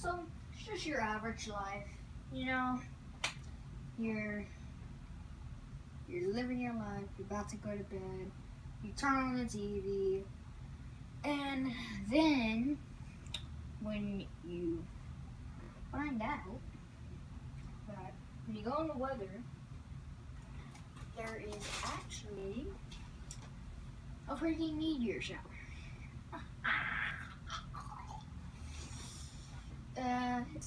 So it's just your average life, you know. You're you're living your life. You're about to go to bed. You turn on the TV, and then when you find out that when you go on the weather, there is actually a freaking meteor shower.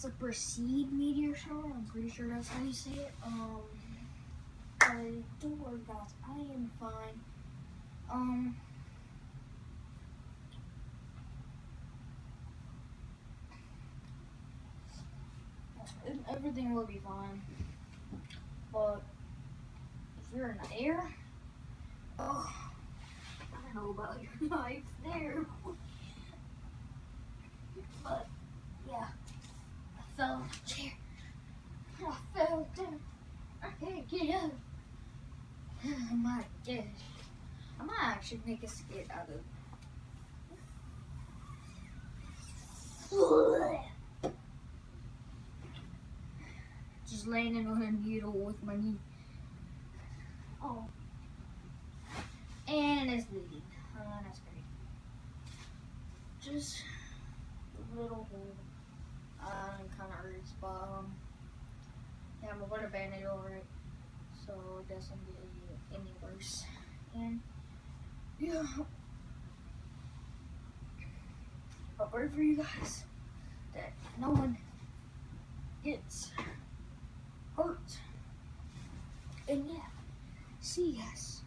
Perseid meteor shower. I'm pretty sure that's how you say it. Um, but don't worry, guys. I am fine. Um. Everything will be fine. But if you're in the air, oh, I don't know about your life there. But yeah, I fell chair. I fell down. I can't get up. Oh my gosh. I might actually make a skit out of Just landing on a needle with my knee. Oh. And it's bleeding. Oh, that's great. Just a little hole. Uh, it kind of hurts, but um, yeah, I'm gonna put a band-aid over it so it doesn't get any worse. And yeah, I'll pray for you guys that no one gets hurt. And yeah, see you guys.